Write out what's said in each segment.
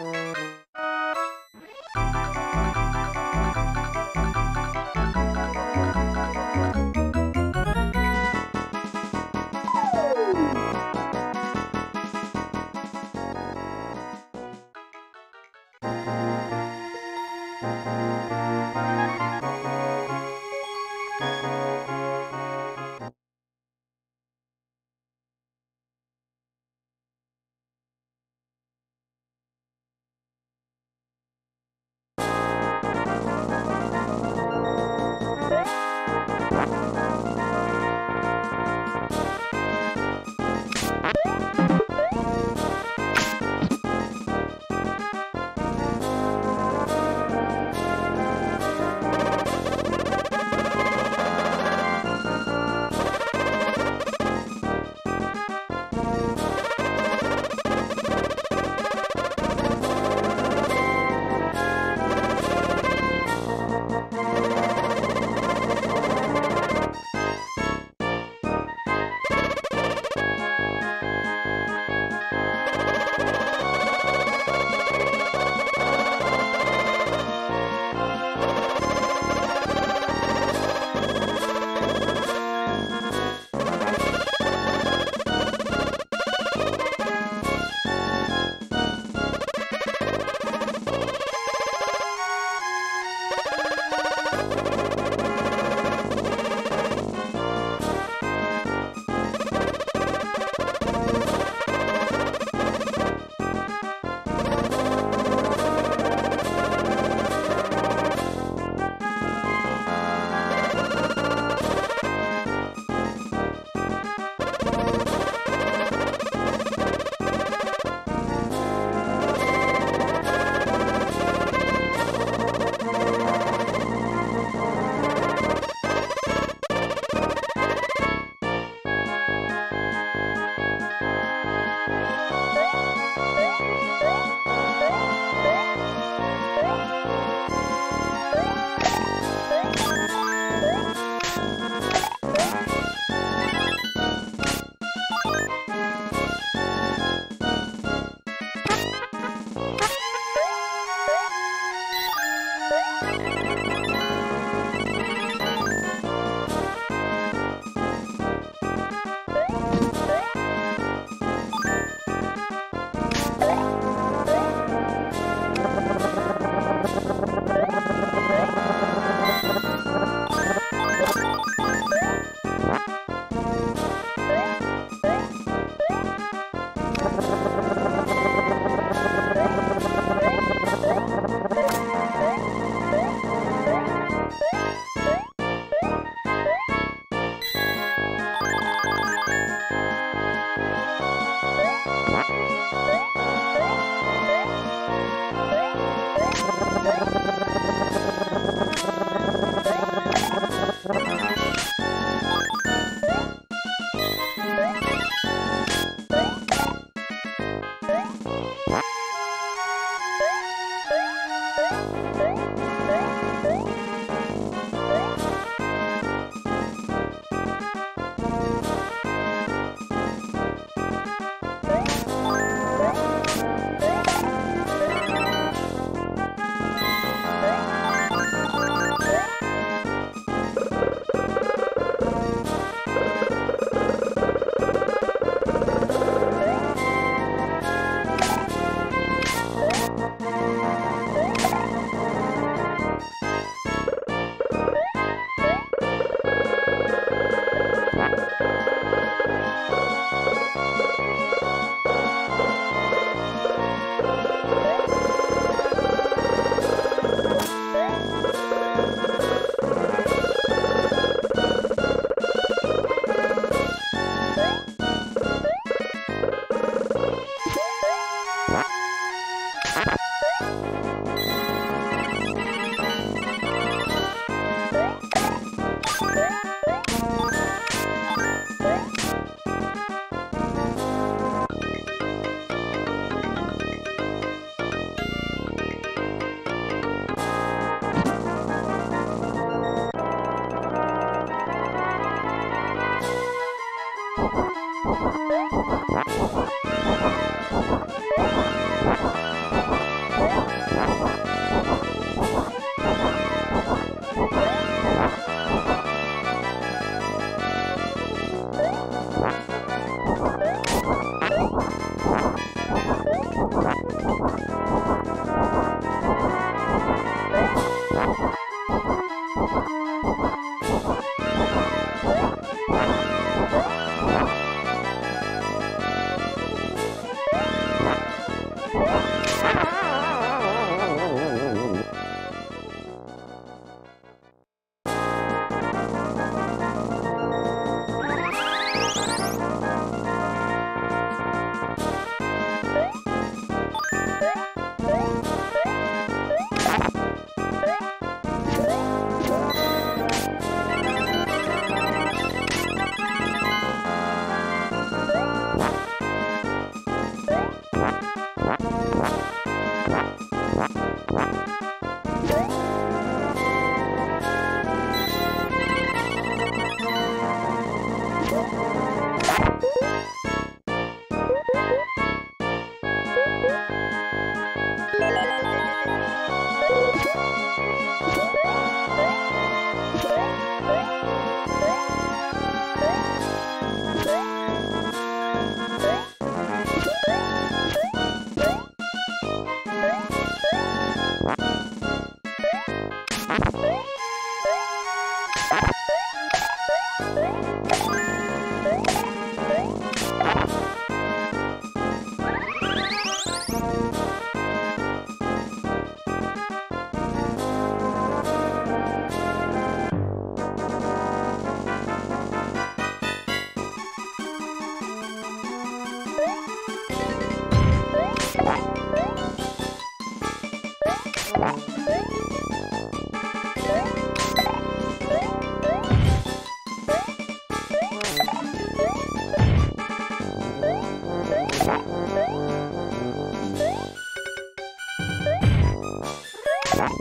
Bye.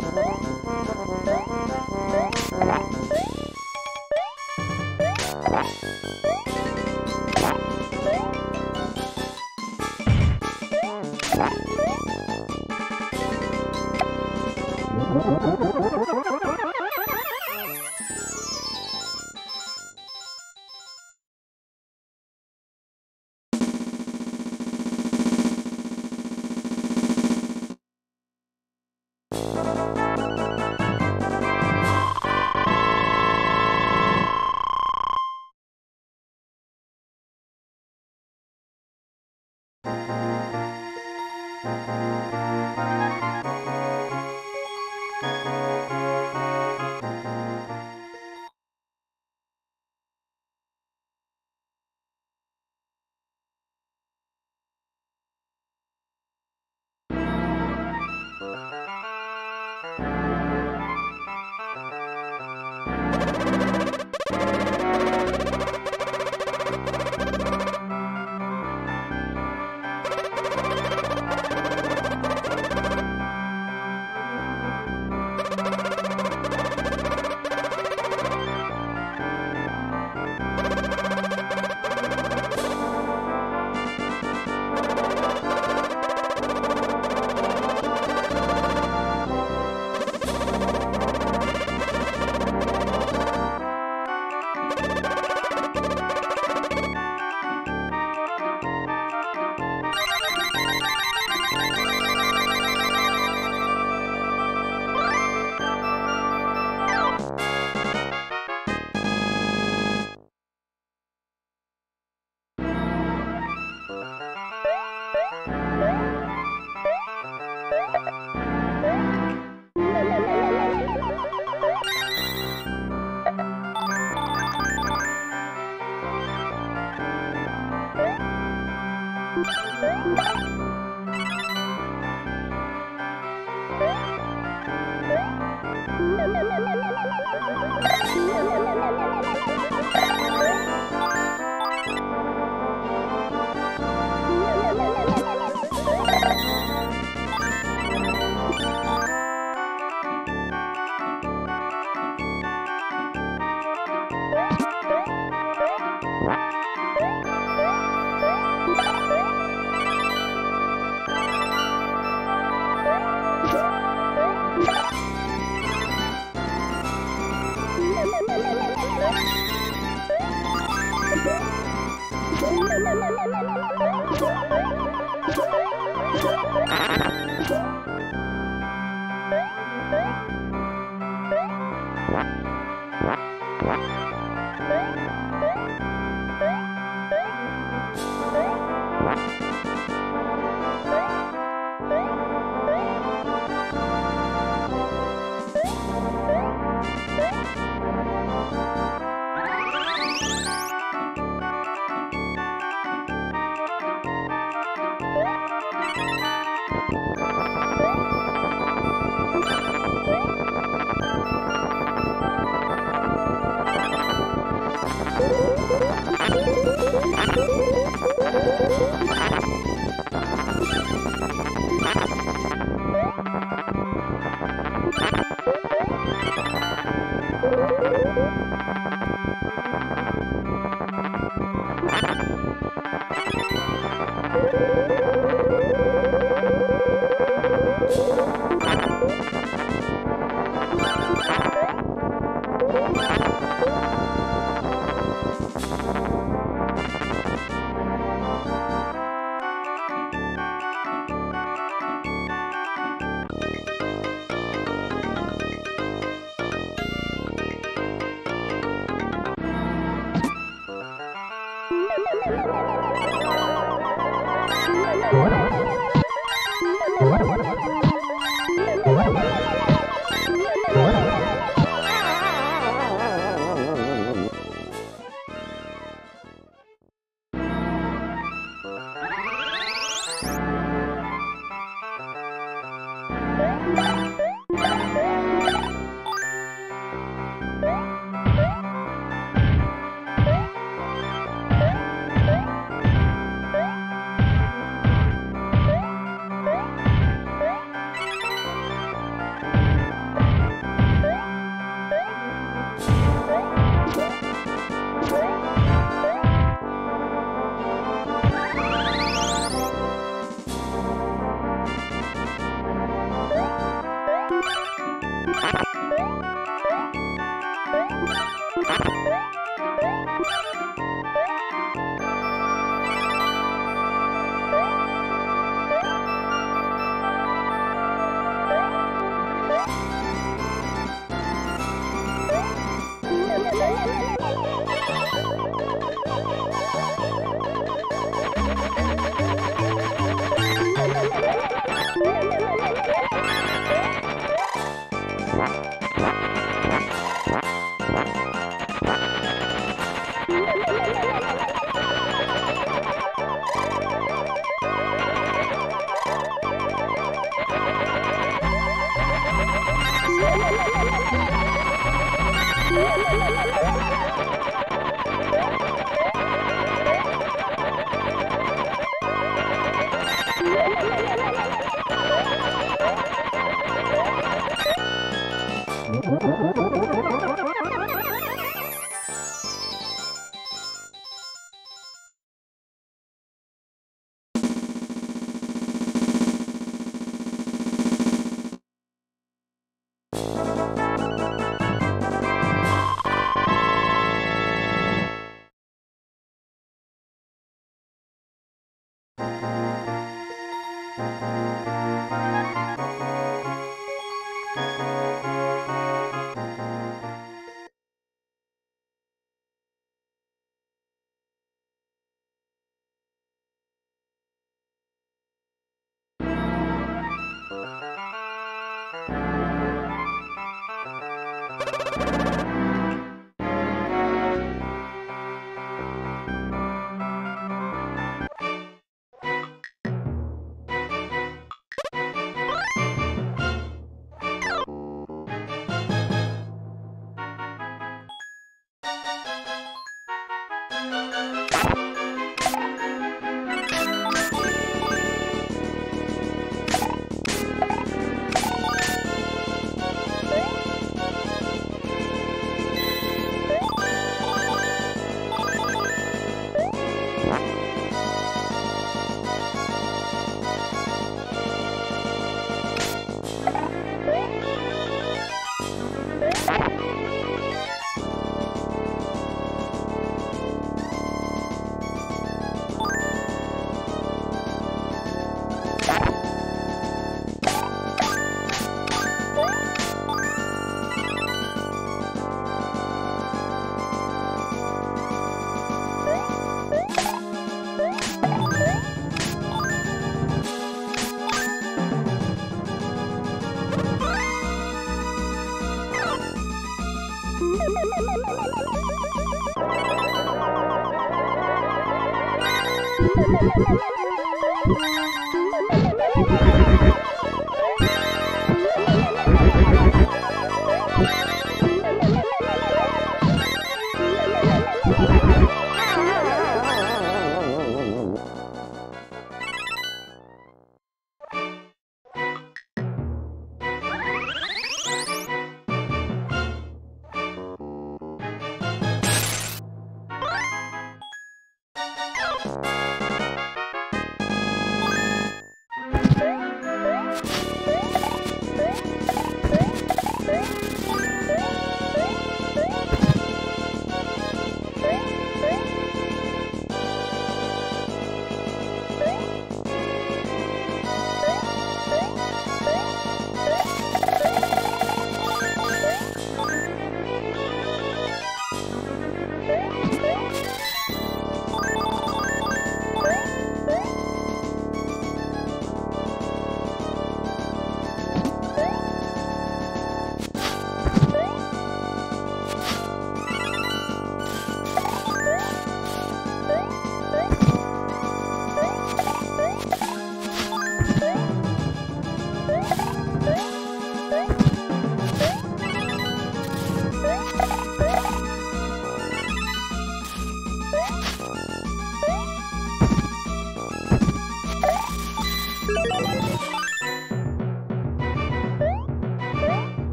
Bye.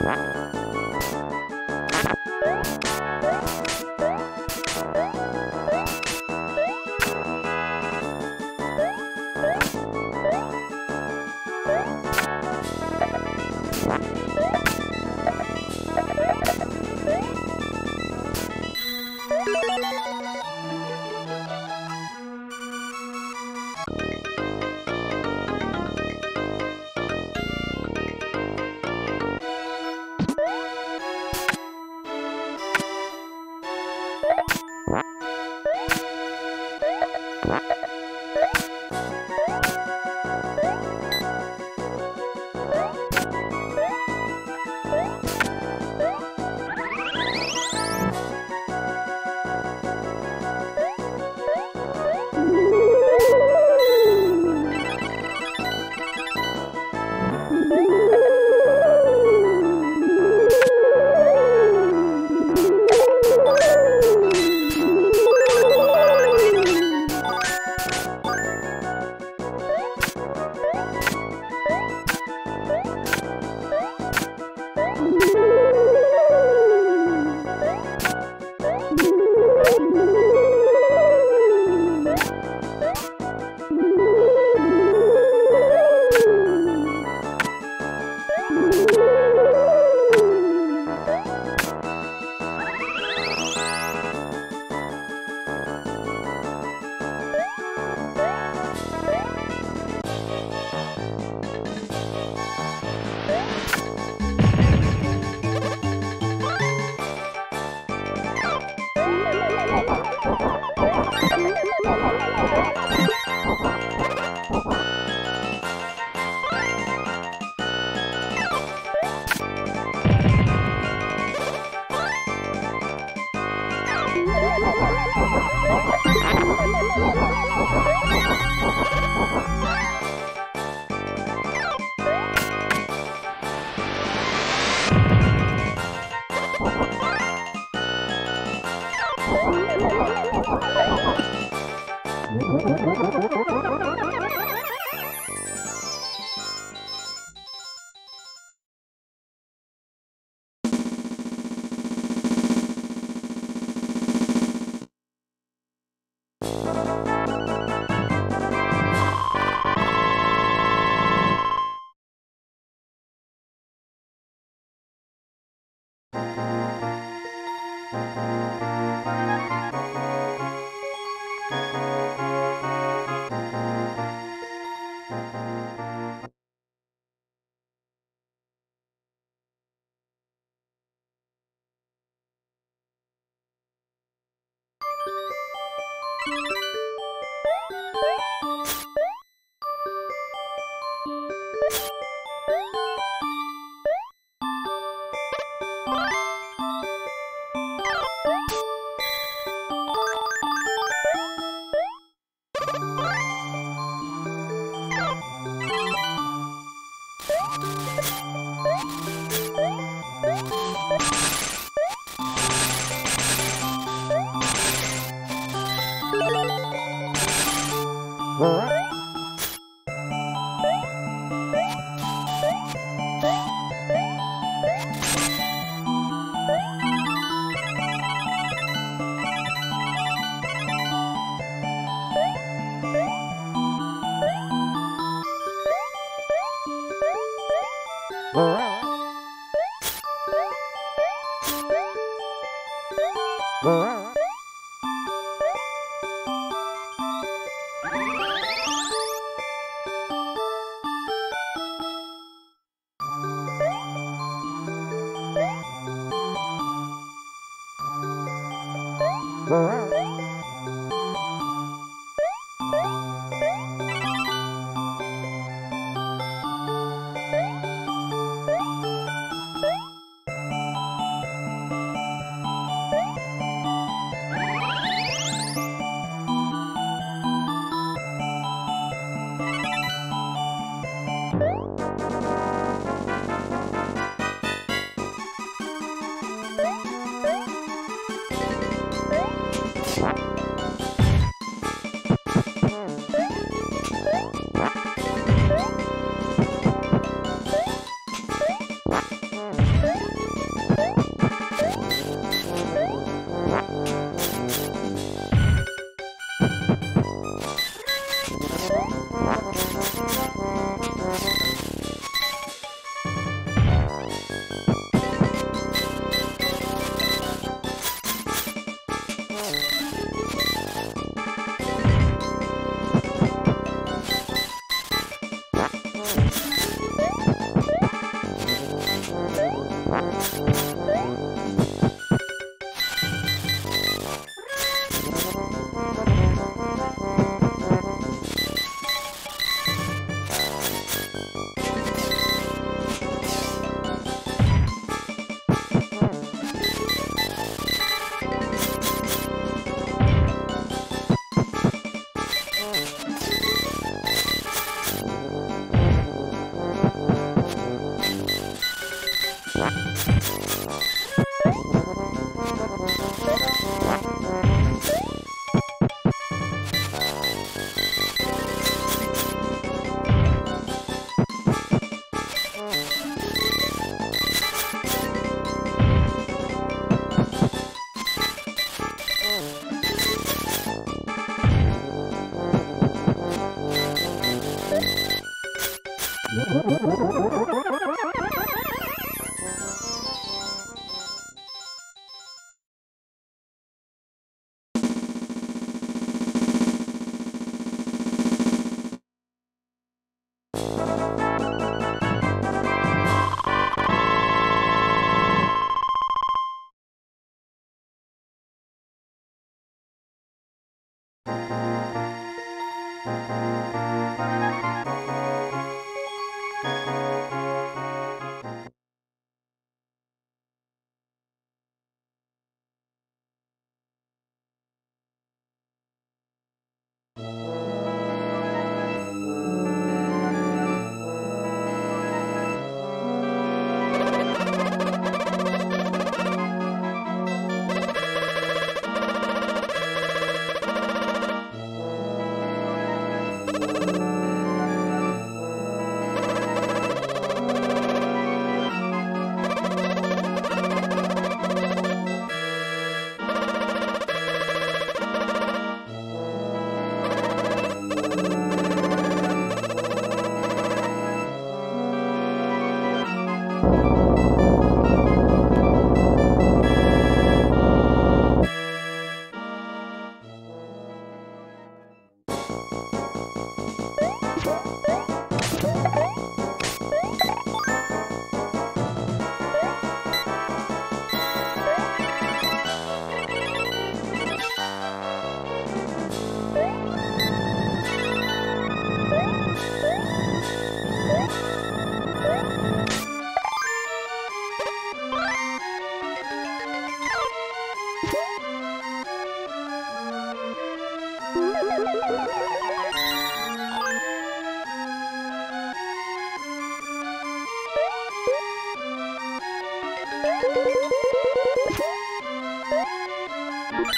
Wow.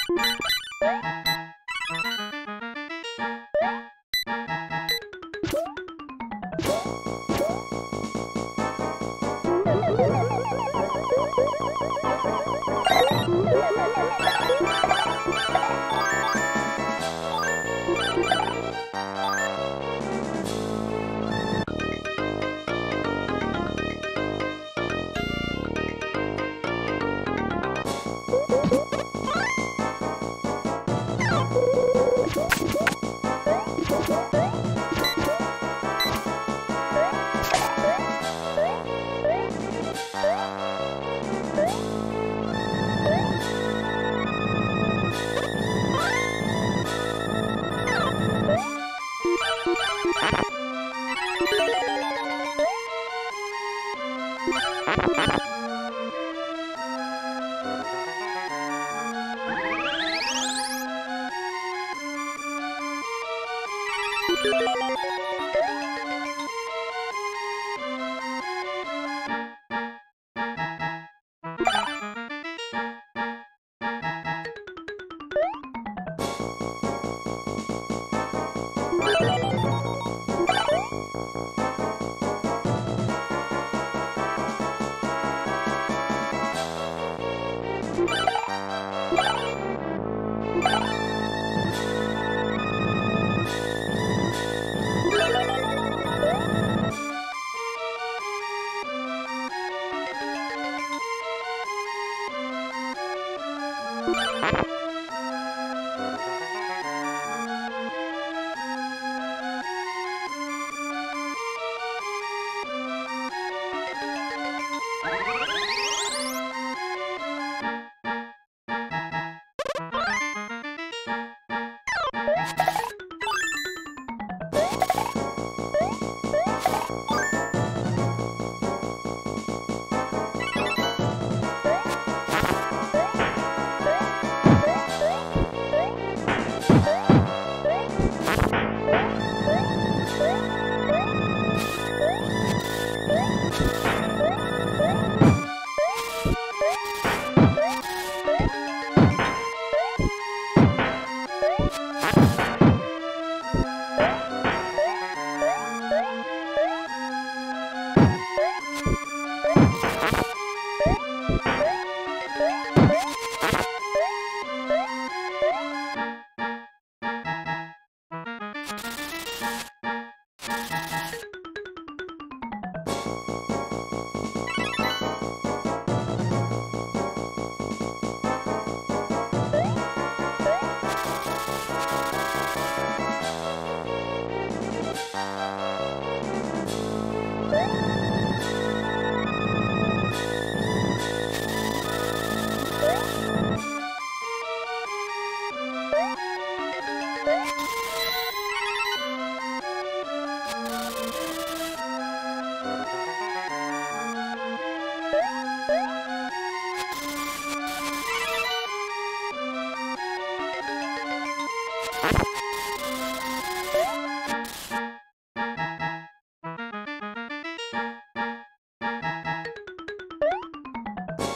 you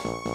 You.